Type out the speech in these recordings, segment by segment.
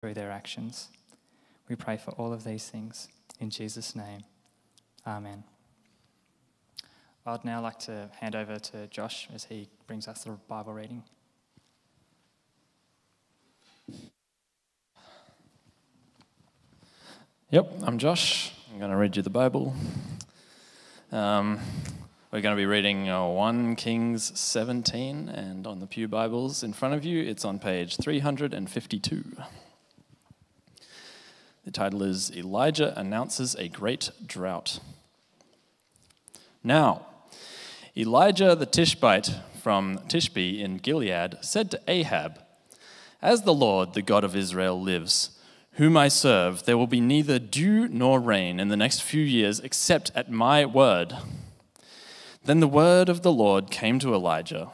through their actions. We pray for all of these things in Jesus' name. Amen. I'd now like to hand over to Josh as he brings us the Bible reading. Yep, I'm Josh. I'm going to read you the Bible. Um, we're going to be reading uh, 1 Kings 17, and on the Pew Bibles in front of you, it's on page 352. The title is Elijah Announces a Great Drought. Now, Elijah the Tishbite from Tishbe in Gilead said to Ahab, As the Lord, the God of Israel, lives, whom I serve, there will be neither dew nor rain in the next few years except at my word. Then the word of the Lord came to Elijah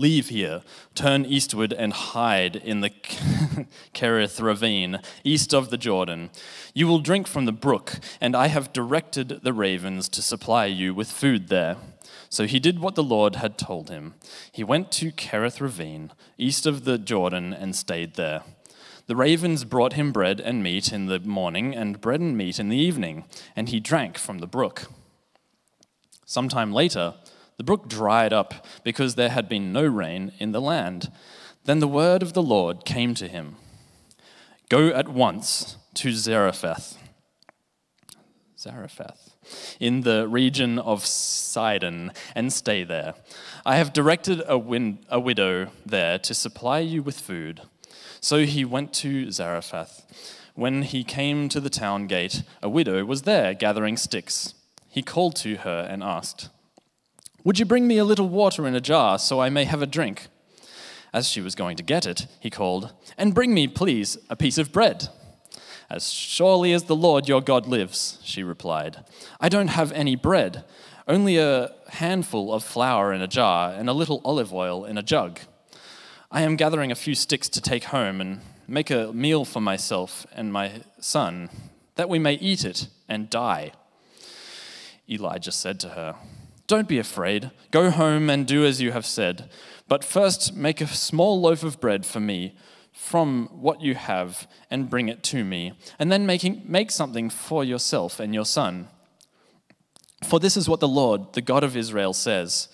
Leave here, turn eastward, and hide in the Kerith ravine, east of the Jordan. You will drink from the brook, and I have directed the ravens to supply you with food there. So he did what the Lord had told him. He went to Kerith ravine, east of the Jordan, and stayed there. The ravens brought him bread and meat in the morning, and bread and meat in the evening, and he drank from the brook. Sometime later, the brook dried up because there had been no rain in the land. Then the word of the Lord came to him Go at once to Zarephath. Zarephath, in the region of Sidon, and stay there. I have directed a, win- a widow there to supply you with food. So he went to Zarephath. When he came to the town gate, a widow was there gathering sticks. He called to her and asked, would you bring me a little water in a jar so I may have a drink? As she was going to get it, he called, And bring me, please, a piece of bread. As surely as the Lord your God lives, she replied, I don't have any bread, only a handful of flour in a jar and a little olive oil in a jug. I am gathering a few sticks to take home and make a meal for myself and my son, that we may eat it and die. Elijah said to her, don't be afraid. Go home and do as you have said. But first, make a small loaf of bread for me from what you have and bring it to me. And then making, make something for yourself and your son. For this is what the Lord, the God of Israel, says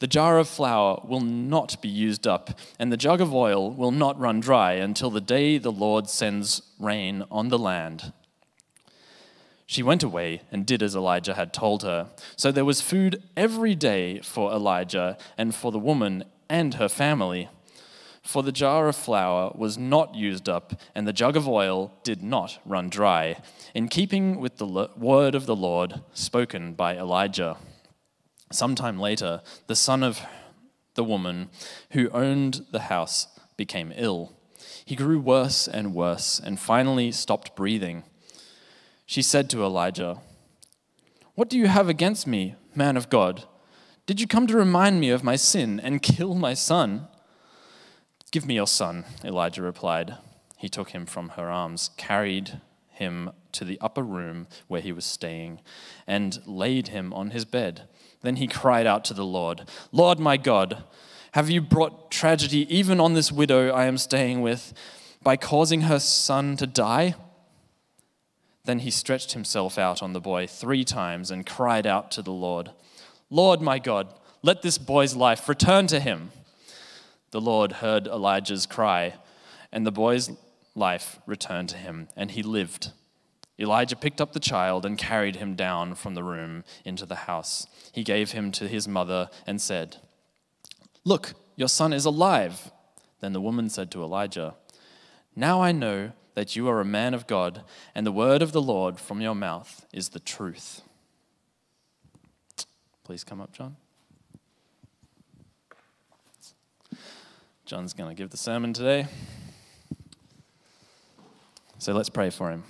The jar of flour will not be used up, and the jug of oil will not run dry until the day the Lord sends rain on the land. She went away and did as Elijah had told her. So there was food every day for Elijah and for the woman and her family. For the jar of flour was not used up, and the jug of oil did not run dry, in keeping with the word of the Lord spoken by Elijah. Sometime later, the son of the woman who owned the house became ill. He grew worse and worse, and finally stopped breathing she said to Elijah, What do you have against me, man of God? Did you come to remind me of my sin and kill my son? Give me your son, Elijah replied. He took him from her arms, carried him to the upper room where he was staying, and laid him on his bed. Then he cried out to the Lord, Lord my God, have you brought tragedy even on this widow I am staying with by causing her son to die? Then he stretched himself out on the boy three times and cried out to the Lord, Lord my God, let this boy's life return to him. The Lord heard Elijah's cry, and the boy's life returned to him, and he lived. Elijah picked up the child and carried him down from the room into the house. He gave him to his mother and said, Look, your son is alive. Then the woman said to Elijah, Now I know that you are a man of God, and the word of the Lord from your mouth is the truth. Please come up, John. John's going to give the sermon today. So let's pray for him.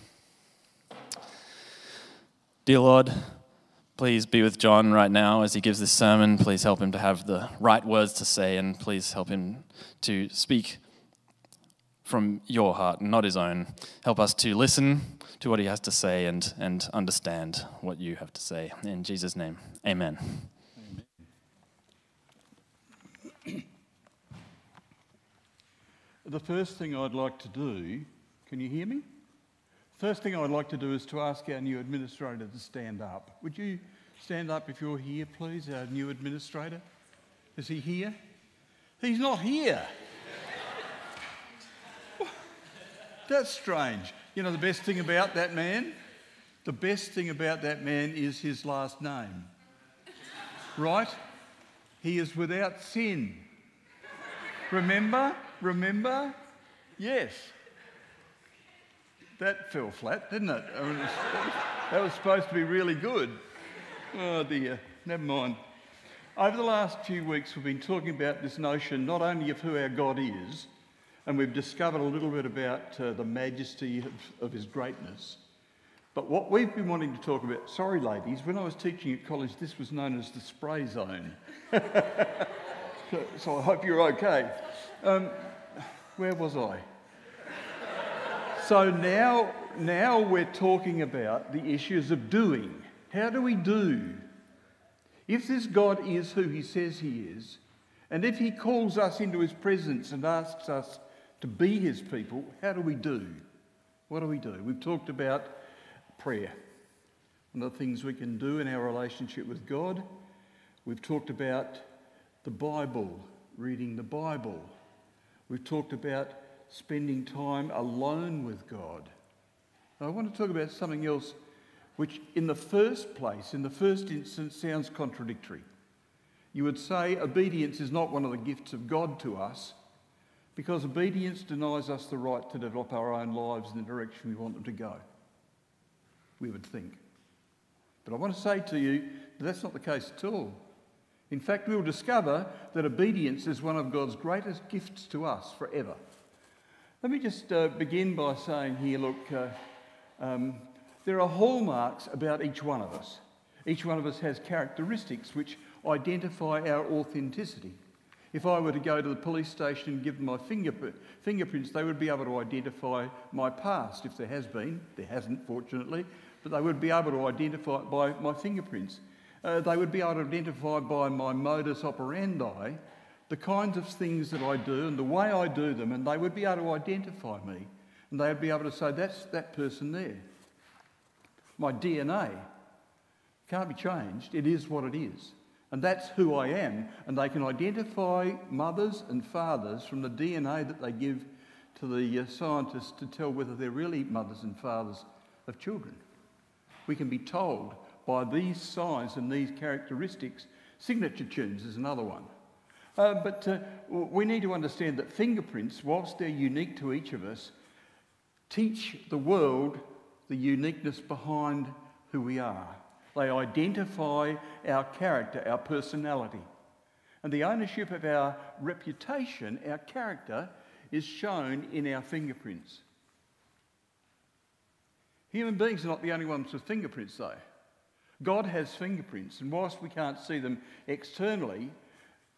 Dear Lord, please be with John right now as he gives this sermon. Please help him to have the right words to say, and please help him to speak from your heart, not his own. Help us to listen to what he has to say and, and understand what you have to say. In Jesus' name, amen. amen. The first thing I'd like to do Can you hear me? First thing I'd like to do is to ask our new administrator to stand up. Would you stand up if you're here, please, our new administrator? Is he here? He's not here. That's strange. You know the best thing about that man? The best thing about that man is his last name. Right? He is without sin. Remember? Remember? Yes. That fell flat, didn't it? I mean, that was supposed to be really good. Oh dear, never mind. Over the last few weeks, we've been talking about this notion not only of who our God is, and we've discovered a little bit about uh, the majesty of, of his greatness, but what we've been wanting to talk about, sorry ladies, when I was teaching at college, this was known as the spray zone. so, so, I hope you're okay. Um, where was I? so now, now we're talking about the issues of doing. How do we do? If this God is who he says he is, and if he calls us into his presence and asks us to be his people, how do we do? What do we do? We've talked about prayer. and the things we can do in our relationship with God. We've talked about the Bible, reading the Bible. We've talked about spending time alone with God. I want to talk about something else which, in the first place, in the first instance, sounds contradictory. You would say obedience is not one of the gifts of God to us because obedience denies us the right to develop our own lives in the direction we want them to go we would think. But I want to say to you that that's not the case at all. In fact, we'll discover that obedience is one of God's greatest gifts to us forever. Let me just uh, begin by saying here look, uh, um, there are hallmarks about each one of us. Each one of us has characteristics which identify our authenticity. If I were to go to the police station and give them my fingerprints, they would be able to identify my past, if there has been. There hasn't, fortunately but they would be able to identify by my fingerprints. Uh, they would be able to identify by my modus operandi the kinds of things that I do and the way I do them, and they would be able to identify me. And they would be able to say, that's that person there. My DNA can't be changed, it is what it is. And that's who I am. And they can identify mothers and fathers from the DNA that they give to the uh, scientists to tell whether they're really mothers and fathers of children. We can be told by these signs and these characteristics. Signature tunes is another one. Uh, but uh, we need to understand that fingerprints, whilst they're unique to each of us, teach the world the uniqueness behind who we are. They identify our character, our personality. And the ownership of our reputation, our character, is shown in our fingerprints. Human beings are not the only ones with fingerprints, though. God has fingerprints, and whilst we can't see them externally,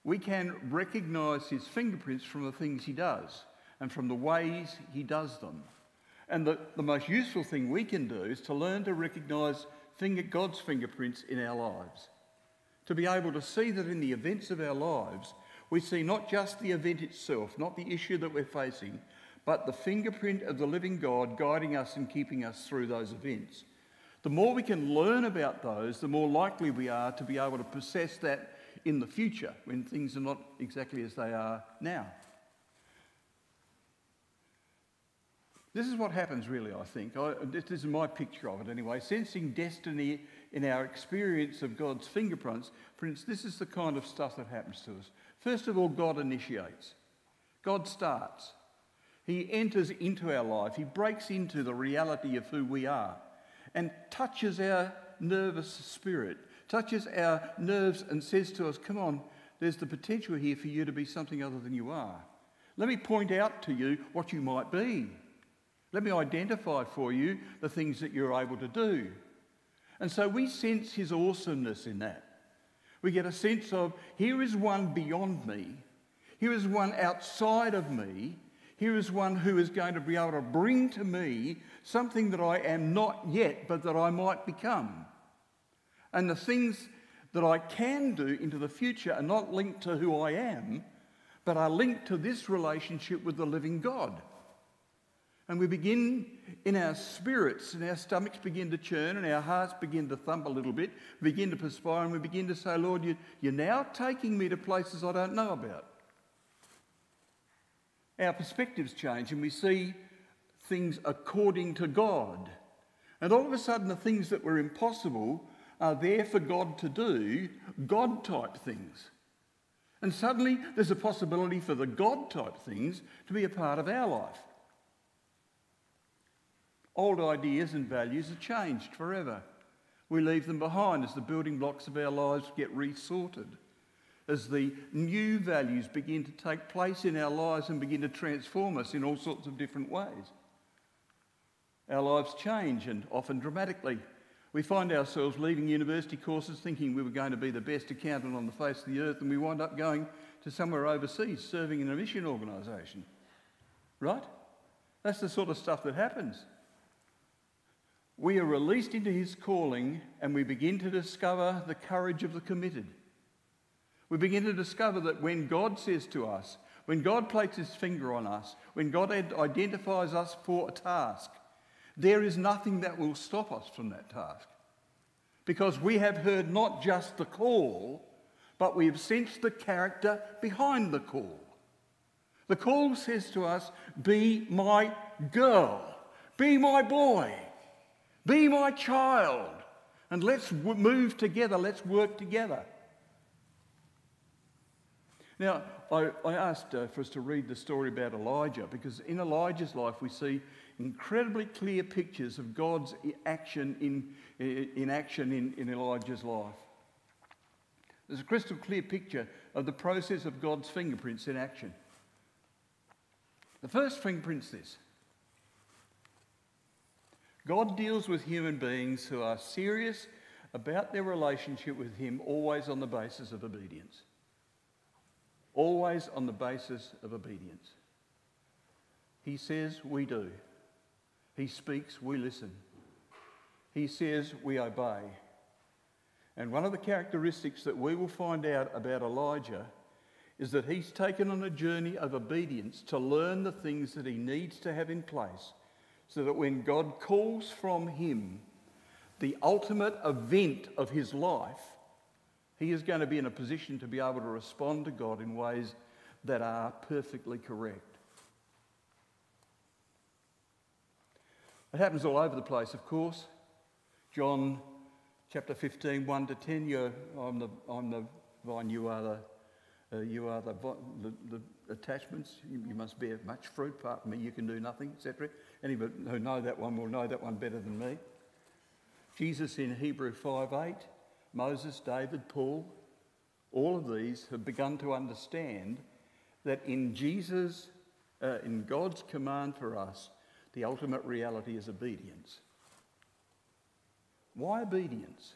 we can recognize his fingerprints from the things he does and from the ways he does them. And the, the most useful thing we can do is to learn to recognize finger, God's fingerprints in our lives. To be able to see that in the events of our lives, we see not just the event itself, not the issue that we're facing, but the fingerprint of the living God guiding us and keeping us through those events. The more we can learn about those, the more likely we are to be able to possess that in the future when things are not exactly as they are now. This is what happens, really, I think. I, this is my picture of it anyway. Sensing destiny in our experience of God's fingerprints, Prince, this is the kind of stuff that happens to us. First of all, God initiates, God starts. He enters into our life, He breaks into the reality of who we are and touches our nervous spirit, touches our nerves and says to us, Come on, there's the potential here for you to be something other than you are. Let me point out to you what you might be. Let me identify for you the things that you're able to do. And so we sense his awesomeness in that. We get a sense of here is one beyond me, here is one outside of me here is one who is going to be able to bring to me something that I am not yet, but that I might become. And the things that I can do into the future are not linked to who I am, but are linked to this relationship with the living God. And we begin in our spirits, and our stomachs begin to churn, and our hearts begin to thump a little bit, begin to perspire, and we begin to say, Lord, you, you're now taking me to places I don't know about. Our perspectives change, and we see things according to God. And all of a sudden, the things that were impossible are there for God to do, God type things. And suddenly, there's a possibility for the God type things to be a part of our life. Old ideas and values are changed forever. We leave them behind as the building blocks of our lives get resorted, as the new values begin to take place in our lives and begin to transform us in all sorts of different ways. Our lives change and often dramatically. We find ourselves leaving university courses thinking we were going to be the best accountant on the face of the earth, and we wind up going to somewhere overseas serving in a mission organisation. Right? That's the sort of stuff that happens we are released into his calling and we begin to discover the courage of the committed. We begin to discover that when God says to us, when God places his finger on us, when God identifies us for a task, there is nothing that will stop us from that task. Because we have heard not just the call, but we have sensed the character behind the call. The call says to us, Be my girl, be my boy. Be my child and let's move together, let's work together. Now, I, I asked uh, for us to read the story about Elijah because in Elijah's life we see incredibly clear pictures of God's action in, in action in, in Elijah's life. There's a crystal clear picture of the process of God's fingerprints in action. The first fingerprint's this God deals with human beings who are serious about their relationship with Him, always on the basis of obedience. Always on the basis of obedience. He says, we do. He speaks, we listen. He says, we obey. And one of the characteristics that we will find out about Elijah is that he's taken on a journey of obedience to learn the things that he needs to have in place so that when God calls from him the ultimate event of his life, he is going to be in a position to be able to respond to God in ways that are perfectly correct. It happens all over the place, of course. John chapter 15, 1 to 10, you're, I'm, the, I'm the vine, you are the, uh, you are the, the, the attachments. You, you, must bear much fruit. Apart from me, you can do nothing, etc. Anybody who know that one will know that one better than me. Jesus in Hebrew 5:8, Moses, David, Paul, all of these have begun to understand that in Jesus, uh, in God's command for us, the ultimate reality is obedience. Why obedience?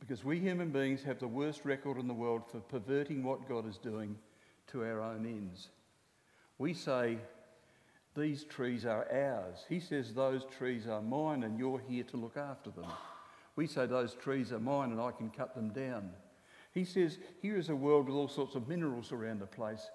Because we human beings have the worst record in the world for perverting what God is doing to our own ends. We say, these trees are ours. He says, Those trees are mine and you're here to look after them. We say, Those trees are mine and I can cut them down. He says, Here is a world with all sorts of minerals around the place.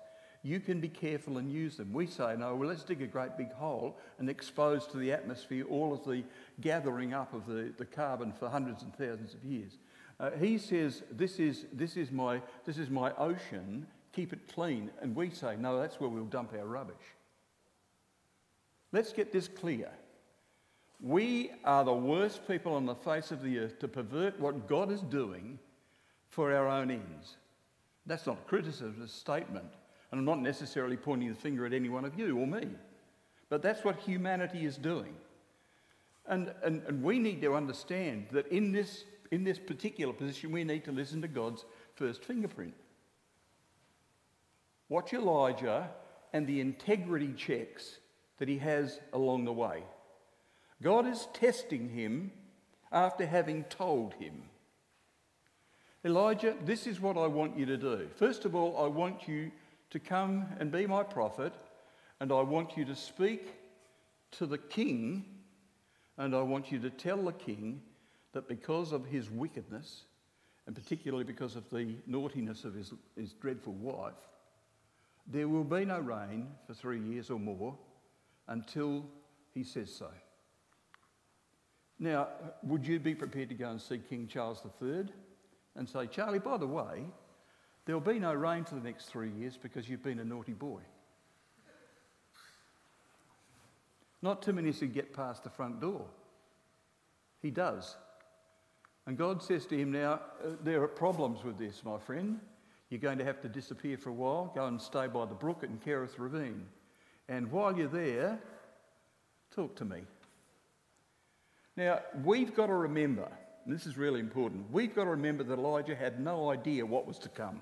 You can be careful and use them. We say, No, well, let's dig a great big hole and expose to the atmosphere all of the gathering up of the, the carbon for hundreds and thousands of years. Uh, he says, this is, this, is my, this is my ocean, keep it clean. And we say, No, that's where we'll dump our rubbish. Let's get this clear. We are the worst people on the face of the earth to pervert what God is doing for our own ends. That's not a criticism, it's a statement. And I'm not necessarily pointing the finger at any one of you or me. But that's what humanity is doing. And, and, and we need to understand that in this, in this particular position, we need to listen to God's first fingerprint. Watch Elijah and the integrity checks that he has along the way. God is testing him after having told him. Elijah, this is what I want you to do. First of all, I want you to come and be my prophet, and I want you to speak to the king, and I want you to tell the king that because of his wickedness, and particularly because of the naughtiness of his, his dreadful wife, there will be no rain for three years or more until he says so. Now, would you be prepared to go and see King Charles III and say, Charlie, by the way, there'll be no rain for the next three years because you've been a naughty boy? Not too many can get past the front door. He does. And God says to him, Now, uh, there are problems with this, my friend. You're going to have to disappear for a while, go and stay by the brook at Kerith Ravine. And while you're there, talk to me. Now, we've got to remember, and this is really important, we've got to remember that Elijah had no idea what was to come.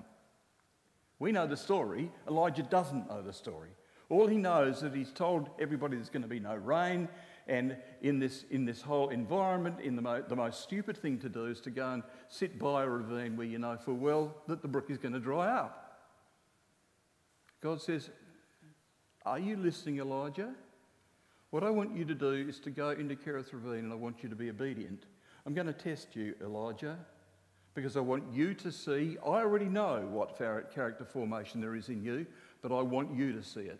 We know the story, Elijah doesn't know the story. All he knows is that he's told everybody there's going to be no rain, and in this, in this whole environment, in the, mo- the most stupid thing to do is to go and sit by a ravine where you know full well that the brook is going to dry up. God says, Are you listening, Elijah? What I want you to do is to go into Kerith Ravine and I want you to be obedient. I'm going to test you, Elijah, because I want you to see. I already know what character formation there is in you, but I want you to see it.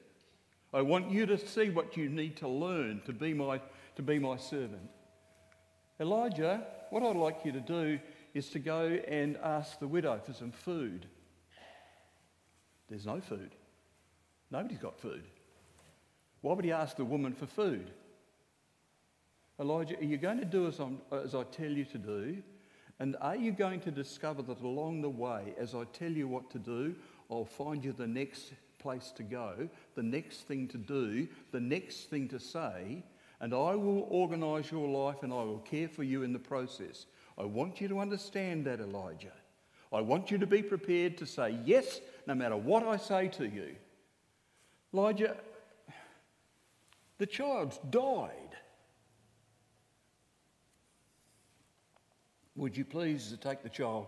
I want you to see what you need to learn to be my, to be my servant. Elijah, what I'd like you to do is to go and ask the widow for some food. There's no food. Nobody's got food. Why would he ask the woman for food? Elijah, are you going to do as, as, i tell you to do? And are you going to discover that along the way, as I tell you what to do, I'll find you the next place to go, the next thing to do, the next thing to say, and I will organise your life and I will care for you in the process. I want you to understand that, Elijah. I want you to be prepared to say yes no matter what I say to you. Elijah, the child's died. Would you please take the child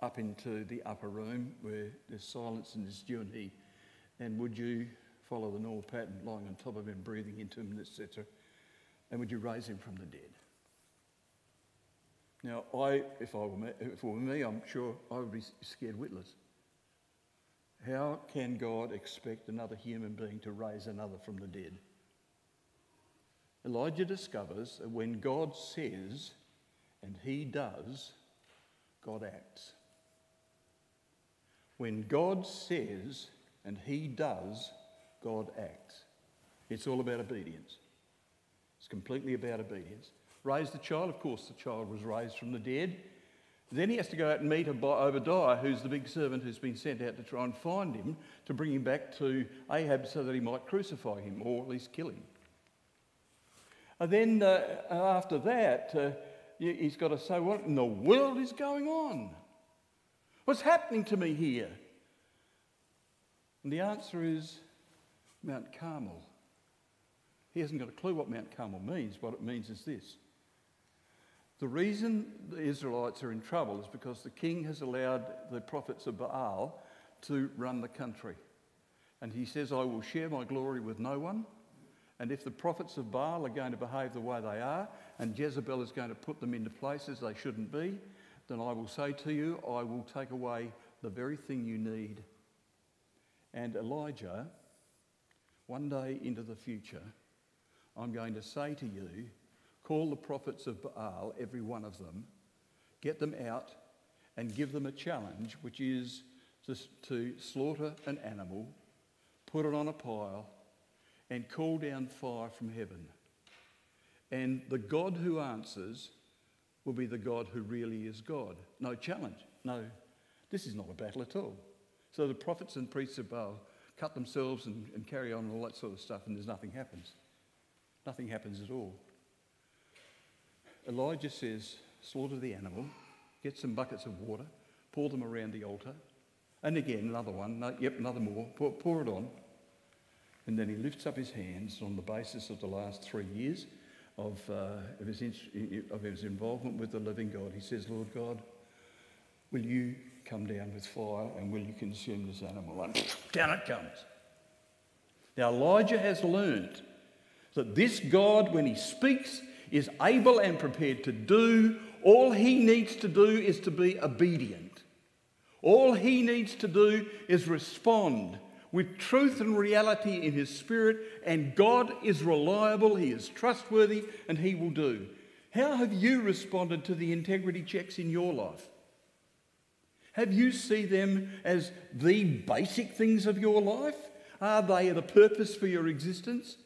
up into the upper room where there's silence and there's you and he and would you follow the normal pattern, lying on top of him, breathing into him, etc.? And would you raise him from the dead? Now, I, if, I were me, if it were me, I'm sure I would be scared witless. How can God expect another human being to raise another from the dead? Elijah discovers that when God says and he does, God acts. When God says and he does, God acts. It's all about obedience. It's completely about obedience. Raise the child, of course, the child was raised from the dead. Then he has to go out and meet Obadiah, who's the big servant who's been sent out to try and find him to bring him back to Ahab so that he might crucify him or at least kill him. And then uh, after that, uh, he's got to say, What in the world is going on? What's happening to me here? And the answer is Mount Carmel. He hasn't got a clue what Mount Carmel means. What it means is this the reason the Israelites are in trouble is because the king has allowed the prophets of Baal to run the country. And he says, I will share my glory with no one. And if the prophets of Baal are going to behave the way they are, and Jezebel is going to put them into places they shouldn't be, then I will say to you, I will take away the very thing you need and Elijah, one day into the future, I'm going to say to you, call the prophets of Baal, every one of them, get them out and give them a challenge, which is to, to slaughter an animal, put it on a pile, and call down fire from heaven. And the God who answers will be the God who really is God. No challenge. No, this is not a battle at all. So the prophets and priests of Baal cut themselves and, and carry on and all that sort of stuff, and there's nothing happens. Nothing happens at all. Elijah says, slaughter the animal, get some buckets of water, pour them around the altar, and again, another one, yep, another more, pour, pour it on. And then he lifts up his hands on the basis of the last three years of, uh, of, his, of his involvement with the living God. He says, Lord God, will you come down with fire and will you consume this animal? And down it comes. Now, Elijah has learned that this God, when he speaks, is able and prepared to do. All he needs to do is to be obedient. All he needs to do is respond with truth and reality in his spirit, and God is reliable, he is trustworthy, and he will do. How have you responded to the integrity checks in your life? Have you seen them as the basic things of your life? Are they the purpose for your existence?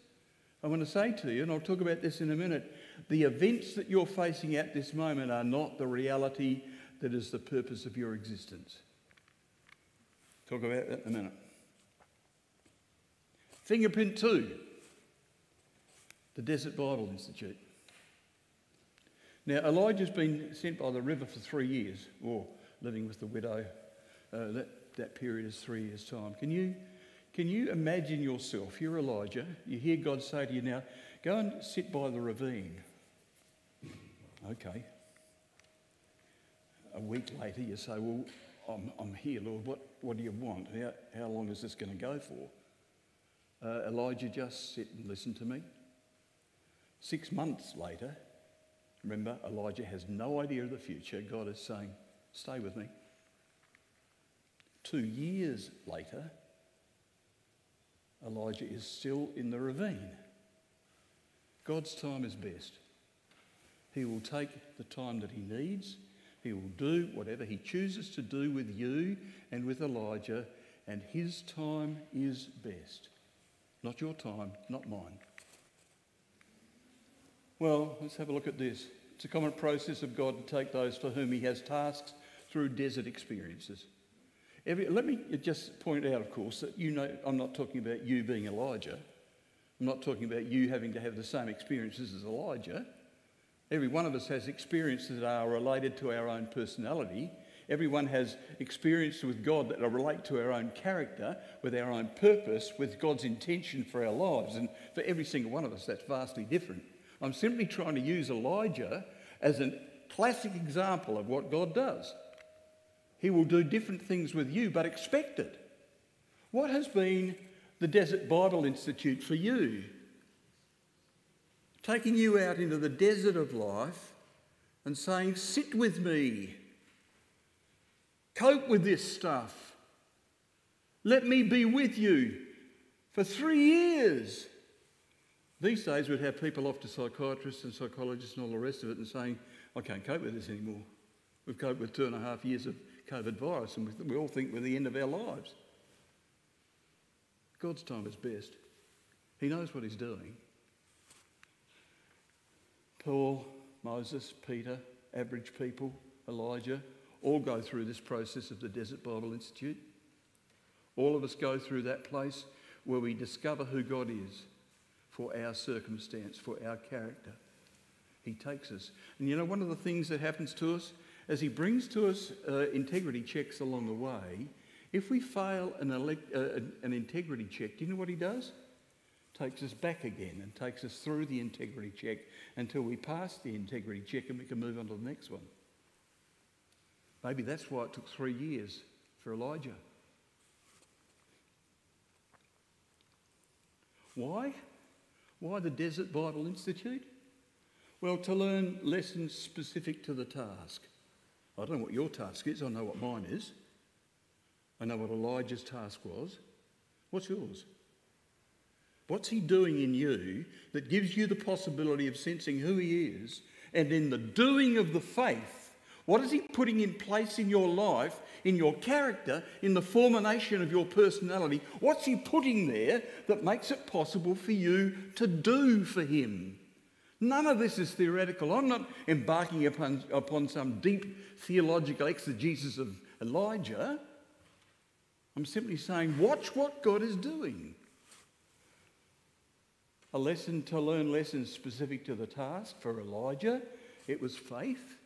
I want to say to you, and I'll talk about this in a minute, the events that you're facing at this moment are not the reality that is the purpose of your existence. Talk about that in a minute. Fingerprint two, the Desert Bible Institute. Now, Elijah's been sent by the river for three years, or living with the widow. Uh, that, that period is three years' time. Can you, can you imagine yourself? You're Elijah. You hear God say to you now, go and sit by the ravine. Okay. A week later, you say, Well, I'm, I'm here, Lord. What, what do you want? How, how long is this going to go for? Uh, Elijah, just sit and listen to me. Six months later, remember, Elijah has no idea of the future. God is saying, Stay with me. Two years later, Elijah is still in the ravine. God's time is best. He will take the time that he needs. He will do whatever he chooses to do with you and with Elijah, and his time is best. Not your time, not mine. Well, let's have a look at this. It's a common process of God to take those for whom he has tasks through desert experiences. Every, let me just point out, of course, that you know I'm not talking about you being Elijah. I'm not talking about you having to have the same experiences as Elijah. Every one of us has experiences that are related to our own personality. Everyone has experiences with God that relate to our own character, with our own purpose, with God's intention for our lives. And for every single one of us, that's vastly different. I'm simply trying to use Elijah as a classic example of what God does. He will do different things with you, but expect it. What has been the Desert Bible Institute for you? taking you out into the desert of life and saying, Sit with me, cope with this stuff, let me be with you for three years. These days, we'd have people off to psychiatrists and psychologists and all the rest of it and saying, I can't cope with this anymore. We've coped with two and a half years of COVID virus and we all think we're the end of our lives. God's time is best. He knows what He's doing. Paul, Moses, Peter, average people, Elijah, all go through this process of the Desert Bible Institute. All of us go through that place where we discover who God is for our circumstance, for our character. He takes us. And you know, one of the things that happens to us, as He brings to us uh, integrity checks along the way, if we fail an, elect, uh, an integrity check, do you know what He does? takes us back again and takes us through the integrity check until we pass the integrity check and we can move on to the next one. Maybe that's why it took three years for Elijah. Why? Why the Desert Bible Institute? Well, to learn lessons specific to the task. I don't know what your task is, I know what mine is. I know what Elijah's task was. What's yours? What's he doing in you that gives you the possibility of sensing who he is? And in the doing of the faith, what is he putting in place in your life, in your character, in the formation of your personality? What's he putting there that makes it possible for you to do for him? None of this is theoretical. I'm not embarking upon, upon some deep theological exegesis of Elijah. I'm simply saying, watch what God is doing a lesson to learn lessons specific to the task for Elijah. It was faith,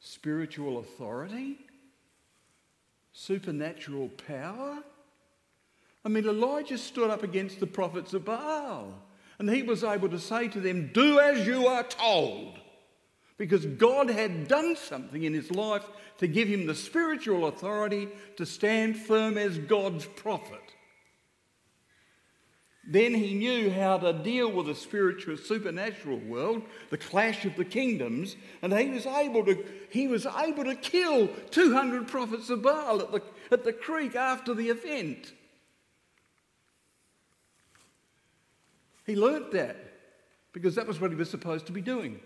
spiritual authority, supernatural power. I mean, Elijah stood up against the prophets of Baal and he was able to say to them, Do as you are told. Because God had done something in his life to give him the spiritual authority to stand firm as God's prophet. Then he knew how to deal with the spiritual, supernatural world, the clash of the kingdoms, and he was able to, he was able to kill 200 prophets of Baal at the, at the creek after the event. He learnt that because that was what he was supposed to be doing.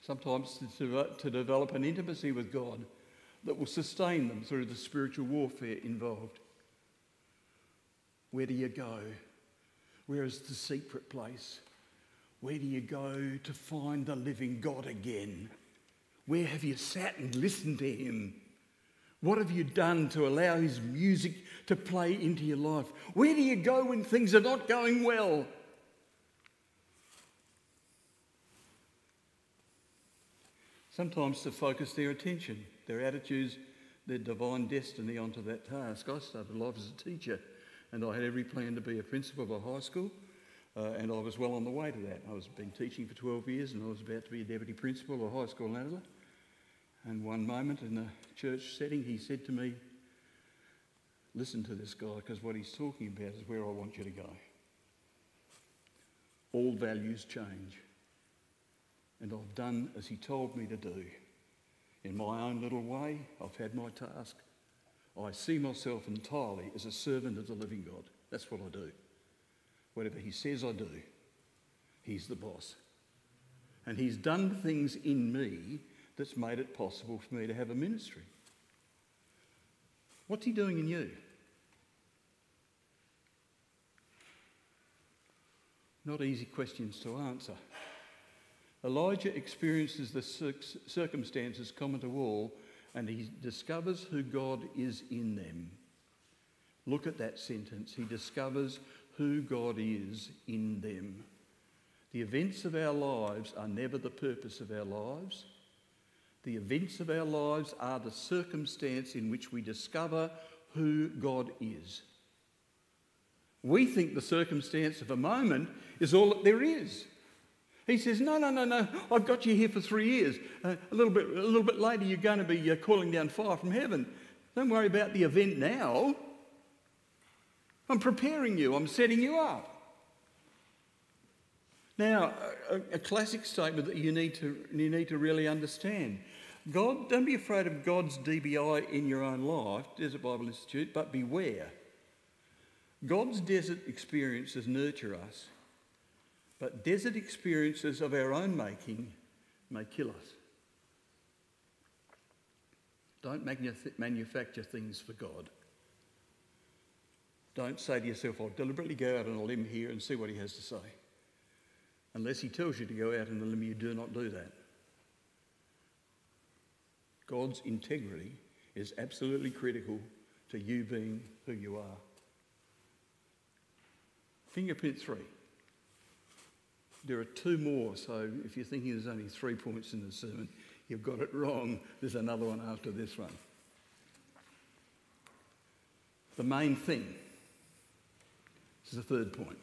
Sometimes to, to develop an intimacy with God that will sustain them through the spiritual warfare involved. Where do you go? Where is the secret place? Where do you go to find the living God again? Where have you sat and listened to Him? What have you done to allow His music to play into your life? Where do you go when things are not going well? Sometimes to focus their attention, their attitudes, their divine destiny onto that task. I started life as a teacher and I had every plan to be a principal of a high school. Uh, and I was well on the way to that. I was been teaching for 12 years and I was about to be a deputy principal of a high school in Adelaide. And one moment in a church setting, he said to me, Listen to this guy, because what he's talking about is where I want you to go. All values change. And I've done as he told me to do. In my own little way, I've had my task. I see myself entirely as a servant of the living God. That's what I do. Whatever he says I do, he's the boss. And he's done things in me that's made it possible for me to have a ministry. What's he doing in you? Not easy questions to answer. Elijah experiences the circumstances common to all and he discovers who God is in them. Look at that sentence. He discovers who God is in them. The events of our lives are never the purpose of our lives. The events of our lives are the circumstance in which we discover who God is. We think the circumstance of a moment is all that there is. He says, No, no, no, no, I've got you here for three years. Uh, a, little bit, a little bit later, you're going to be uh, calling down fire from heaven. Don't worry about the event now. I'm preparing you, I'm setting you up. Now, a, a classic statement that you need, to, you need to really understand God, don't be afraid of God's DBI in your own life, Desert Bible Institute, but beware. God's desert experiences nurture us, but desert experiences of our own making may kill us. Don't manufacture things for God. Don't say to yourself, I'll deliberately go out on a limb here and see what he has to say. Unless he tells you to go out on a limb, you do not do that. God's integrity is absolutely critical to you being who you are. Fingerprint three. There are two more, so if you're thinking there's only three points in the sermon, you've got it wrong. There's another one after this one. The main thing. This is the third point.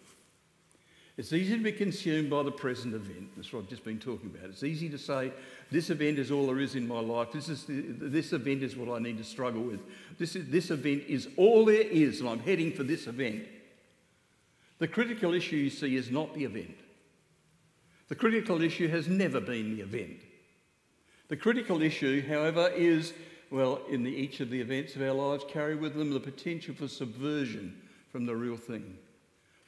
It's easy to be consumed by the present event. That's what I've just been talking about. It's easy to say, this event is all there is in my life. This, is the, this event is what I need to struggle with. This, is, this event is all there is, and I'm heading for this event. The critical issue you see is not the event. The critical issue has never been the event. The critical issue, however, is well, in the, each of the events of our lives, carry with them the potential for subversion from the real thing.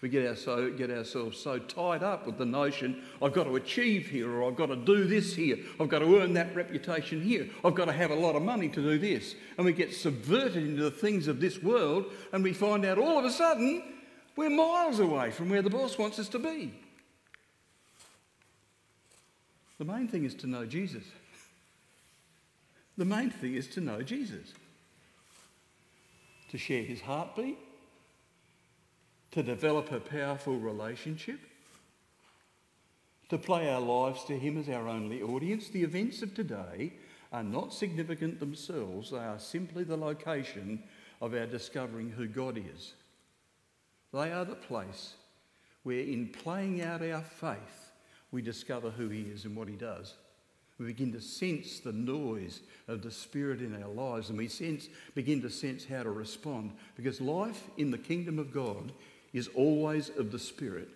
We get, our so, get ourselves so tied up with the notion, I've got to achieve here, or I've got to do this here, I've got to earn that reputation here, I've got to have a lot of money to do this. And we get subverted into the things of this world, and we find out all of a sudden we're miles away from where the boss wants us to be. The main thing is to know Jesus. The main thing is to know Jesus, to share his heartbeat to develop a powerful relationship, to play our lives to Him as our only audience. The events of today are not significant themselves, they are simply the location of our discovering who God is. They are the place where, in playing out our faith, we discover who He is and what He does. We begin to sense the noise of the Spirit in our lives and we sense, begin to sense how to respond. Because life in the kingdom of God is always of the Spirit.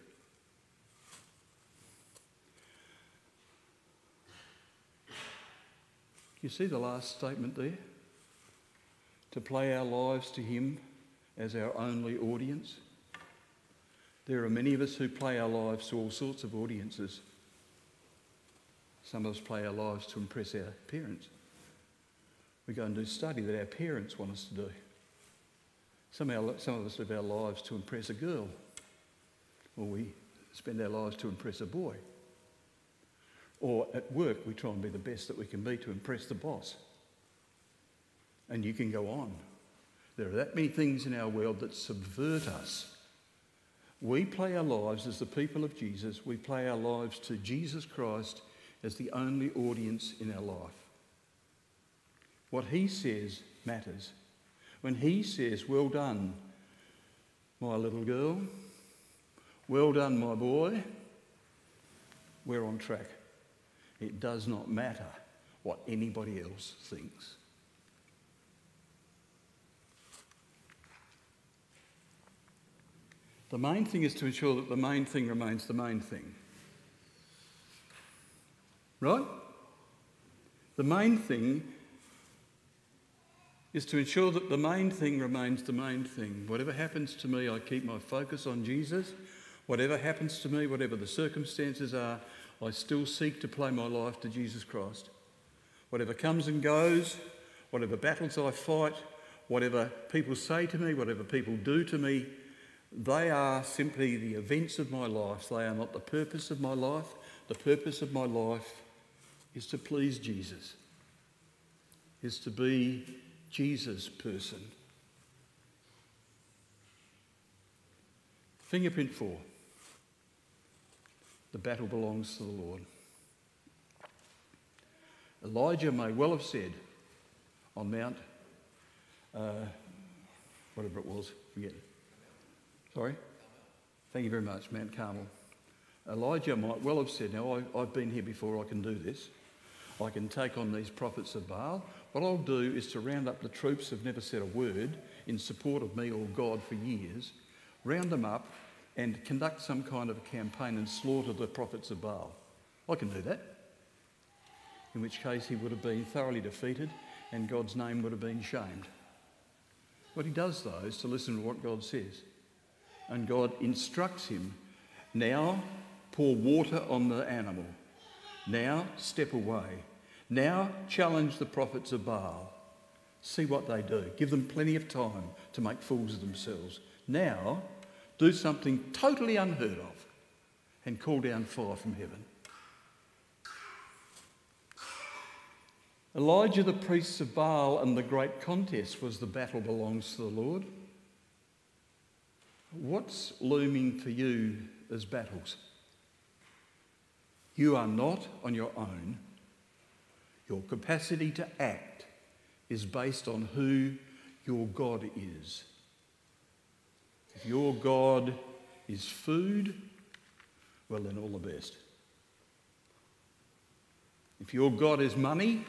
You see the last statement there? To play our lives to Him as our only audience. There are many of us who play our lives to all sorts of audiences. Some of us play our lives to impress our parents. We go and do study that our parents want us to do. Some of, our, some of us live our lives to impress a girl, or we spend our lives to impress a boy. Or at work, we try and be the best that we can be to impress the boss. And you can go on. There are that many things in our world that subvert us. We play our lives as the people of Jesus. We play our lives to Jesus Christ as the only audience in our life. What he says matters. When he says, Well done, my little girl, well done, my boy, we're on track. It does not matter what anybody else thinks. The main thing is to ensure that the main thing remains the main thing. Right? The main thing is to ensure that the main thing remains the main thing. Whatever happens to me, I keep my focus on Jesus. Whatever happens to me, whatever the circumstances are, I still seek to play my life to Jesus Christ. Whatever comes and goes, whatever battles I fight, whatever people say to me, whatever people do to me, they are simply the events of my life. They are not the purpose of my life. The purpose of my life is to please Jesus, is to be Jesus' person. Fingerprint four. The battle belongs to the Lord. Elijah may well have said on Mount, uh, whatever it was, forget. Sorry? Thank you very much, Mount Carmel. Elijah might well have said, Now, I, have been here before, I can do this. I can take on these prophets of Baal. What I'll do is to round up the troops who've never said a word in support of me or God for years, round them up and conduct some kind of a campaign and slaughter the prophets of Baal. I can do that. In which case he would have been thoroughly defeated and God's name would have been shamed. What he does, though, is to listen to what God says. And God instructs him now pour water on the animal. Now step away. Now challenge the prophets of Baal. See what they do. Give them plenty of time to make fools of themselves. Now do something totally unheard of and call down fire from heaven. Elijah, the priests of Baal, and the great contest was the battle belongs to the Lord. What's looming for you as battles? You are not on your own. Your capacity to act is based on who your God is. If your God is food, well, then all the best. If your God is money,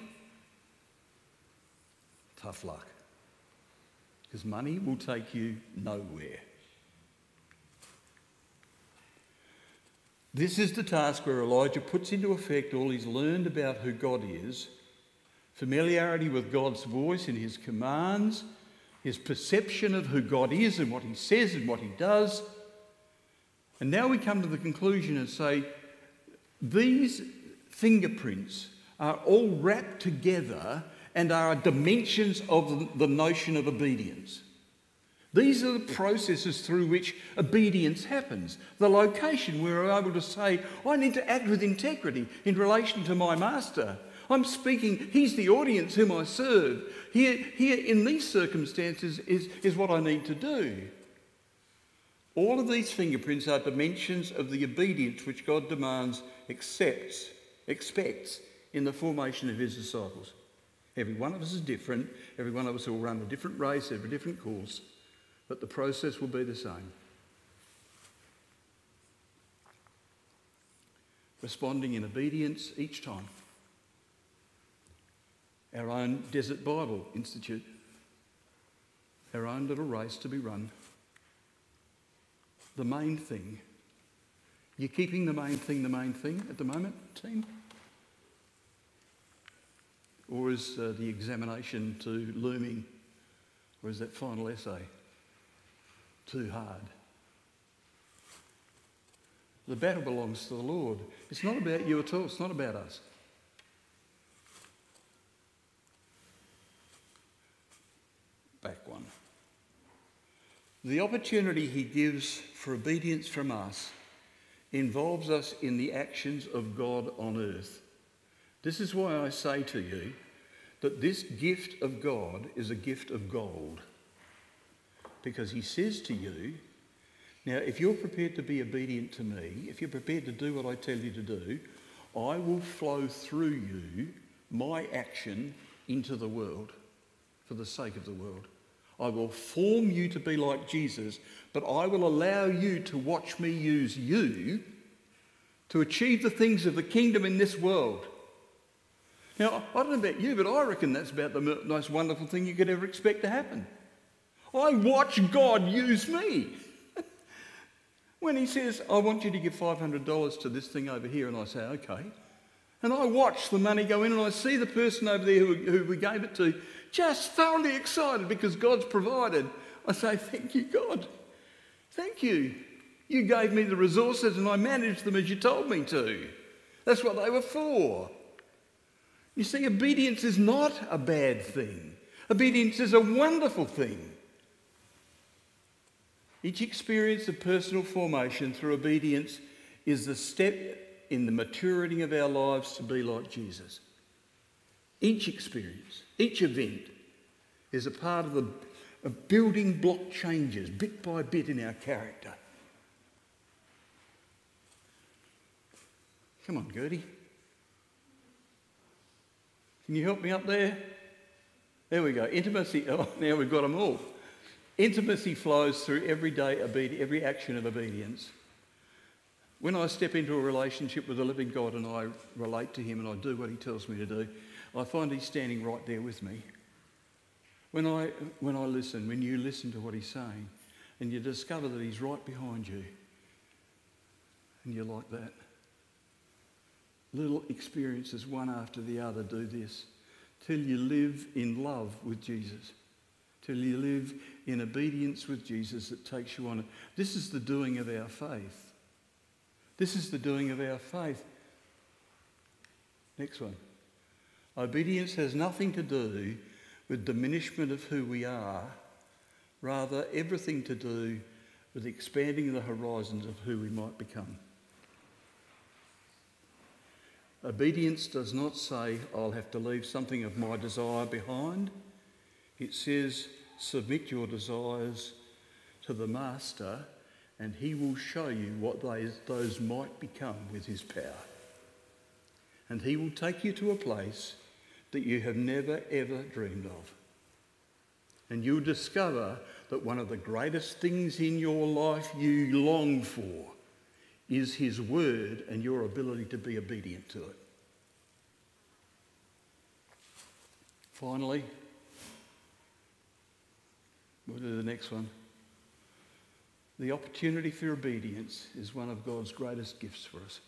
tough luck. Because money will take you nowhere. This is the task where Elijah puts into effect all he's learned about who God is familiarity with God's voice and his commands, his perception of who God is and what he says and what he does. And now we come to the conclusion and say these fingerprints are all wrapped together and are dimensions of the notion of obedience. These are the processes through which obedience happens. The location where we're able to say, I need to act with integrity in relation to my master. I'm speaking, he's the audience whom I serve. Here, here in these circumstances is, is what I need to do. All of these fingerprints are dimensions of the obedience which God demands, accepts, expects in the formation of his disciples. Every one of us is different. Every one of us will run a different race, every different course but the process will be the same. Responding in obedience each time. Our own Desert Bible Institute, our own little race to be run. The main thing. You're keeping the main thing the main thing at the moment, team? Or is uh, the examination to looming? Or is that final essay? Too hard. The battle belongs to the Lord. It's not about you at all, it's not about us. Back one. The opportunity he gives for obedience from us involves us in the actions of God on earth. This is why I say to you that this gift of God is a gift of gold. Because he says to you, now, if you're prepared to be obedient to me, if you're prepared to do what I tell you to do, I will flow through you my action into the world for the sake of the world. I will form you to be like Jesus, but I will allow you to watch me use you to achieve the things of the kingdom in this world. Now, I don't know about you, but I reckon that's about the most wonderful thing you could ever expect to happen. I watch God use me. when He says, I want you to give $500 to this thing over here, and I say, okay. And I watch the money go in, and I see the person over there who, who we gave it to just thoroughly excited because God's provided. I say, Thank you, God. Thank you. You gave me the resources and I managed them as you told me to. That's what they were for. You see, obedience is not a bad thing, obedience is a wonderful thing. Each experience of personal formation through obedience is the step in the maturity of our lives to be like Jesus. Each experience, each event is a part of the of building block changes bit by bit in our character. Come on, Gertie. Can you help me up there? There we go. Intimacy. Oh, now we've got them all. Intimacy flows through everyday obedience, every action of obedience. When I step into a relationship with the living God and I relate to Him and I do what He tells me to do, I find He's standing right there with me. When I, when I listen, when you listen to what He's saying, and you discover that He's right behind you, and you're like that. Little experiences, one after the other, do this till you live in love with Jesus, till you live in obedience with Jesus that takes you on. This is the doing of our faith. This is the doing of our faith. Next one. Obedience has nothing to do with diminishment of who we are, rather, everything to do with expanding the horizons of who we might become. Obedience does not say, I'll have to leave something of my desire behind. It says, submit your desires to the Master, and he will show you what those, might become with his power. And he will take you to a place that you have never ever dreamed of. And you'll discover that one of the greatest things in your life you long for is His word and your ability to be obedient to it. Finally, we'll do the next one. The opportunity for obedience is one of God's greatest gifts for us.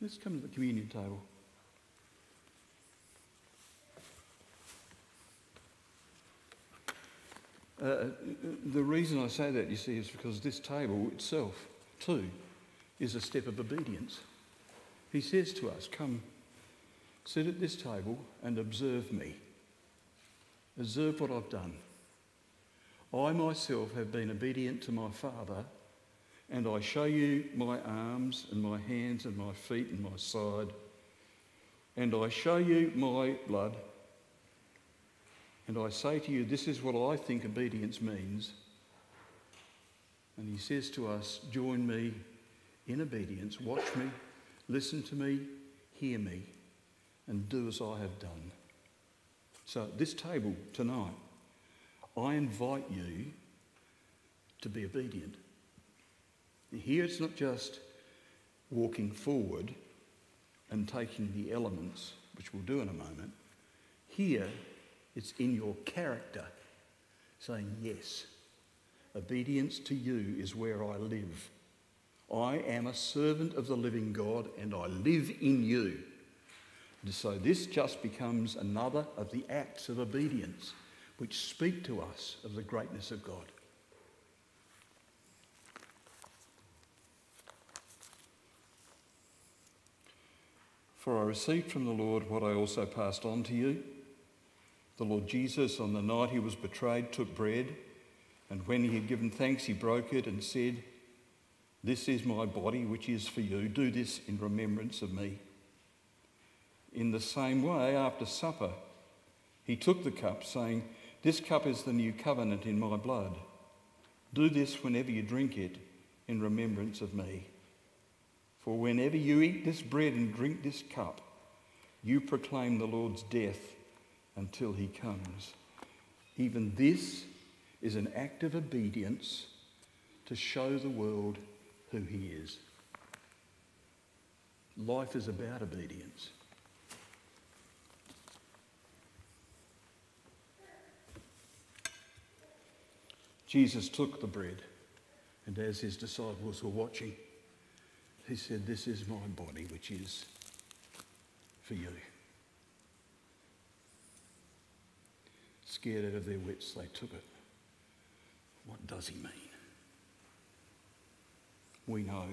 Let's come to the communion table. Uh, the reason I say that, you see, is because this table itself, too, is a step of obedience. He says to us, Come, sit at this table and observe me. Observe what I've done. I myself have been obedient to my Father and I show you my arms and my hands and my feet and my side, and I show you my blood, and I say to you, this is what I think obedience means. And he says to us, join me in obedience, watch me, listen to me, hear me, and do as I have done. So, at this table tonight, I invite you to be obedient. Here it's not just walking forward and taking the elements, which we'll do in a moment. Here it's in your character saying, Yes, obedience to you is where I live. I am a servant of the living God and I live in you. And so this just becomes another of the acts of obedience which speak to us of the greatness of God. For I received from the Lord what I also passed on to you. The Lord Jesus, on the night he was betrayed, took bread, and when he had given thanks, he broke it and said, This is my body, which is for you. Do this in remembrance of me. In the same way, after supper, he took the cup, saying, This cup is the new covenant in my blood. Do this whenever you drink it in remembrance of me. For whenever you eat this bread and drink this cup, you proclaim the Lord's death until he comes. Even this is an act of obedience to show the world who he is. Life is about obedience. Jesus took the bread, and as his disciples were watching, he said, This is my body, which is for you. Scared out of their wits, they took it. What does he mean? We know.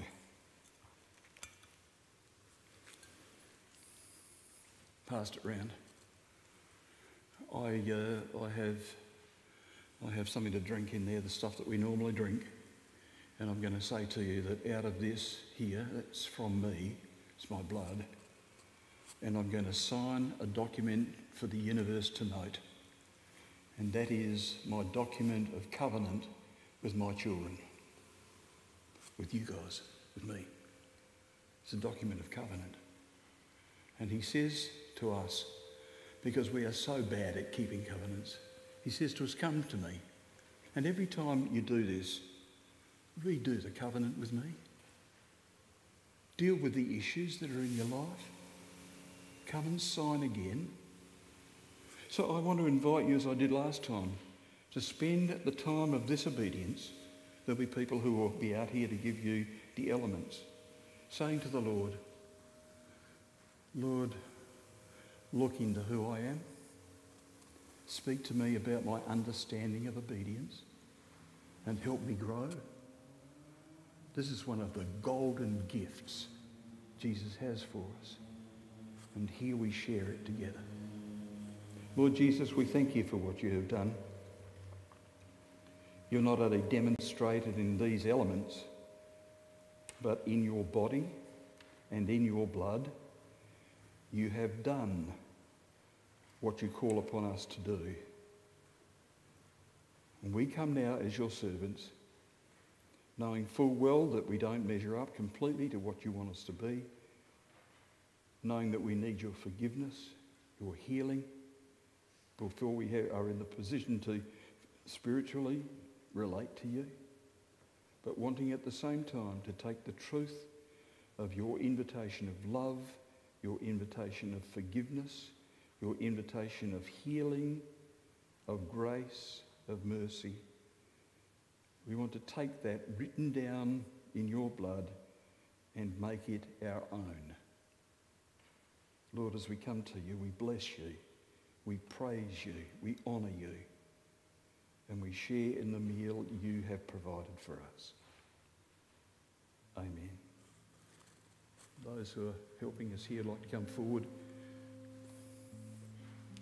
Passed it round. I, uh, I have I have something to drink in there, the stuff that we normally drink. And I'm going to say to you that out of this here, that's from me, it's my blood, and I'm going to sign a document for the universe to note. And that is my document of covenant with my children, with you guys, with me. It's a document of covenant. And he says to us, because we are so bad at keeping covenants, he says to us, Come to me. And every time you do this, redo the covenant with me. Deal with the issues that are in your life. Come and sign again. So I want to invite you, as I did last time, to spend the time of this obedience. There'll be people who will be out here to give you the elements, saying to the Lord, Lord, look into who I am. Speak to me about my understanding of obedience and help me grow. This is one of the golden gifts Jesus has for us. And here we share it together. Lord Jesus, we thank you for what you have done. You're not only demonstrated in these elements, but in your body and in your blood, you have done what you call upon us to do. And we come now as your servants knowing full well that we don't measure up completely to what you want us to be, knowing that we need your forgiveness, your healing, before we are in the position to spiritually relate to you, but wanting at the same time to take the truth of your invitation of love, your invitation of forgiveness, your invitation of healing, of grace, of mercy, we want to take that written down in your blood and make it our own. Lord, as we come to you, we bless you, we praise you, we honour you, and we share in the meal you have provided for us. Amen. Those who are helping us here like to come forward.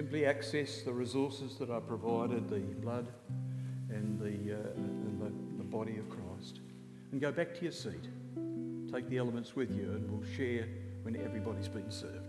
simply access the resources that are provided, the blood and the, uh, and the, the body of Christ, and go back to your seat. Take the elements with you, and we'll share when everybody's been served.